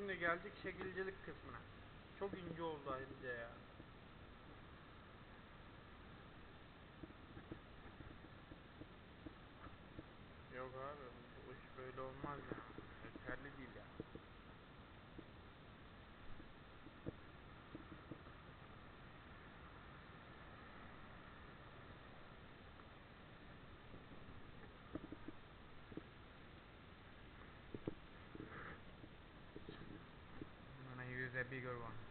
Şimdi geldik şekilcilik kısmına. Çok ince oldu ayrıca ya. Yok abi bu iş böyle olmaz ya. Yeterli a bigger one.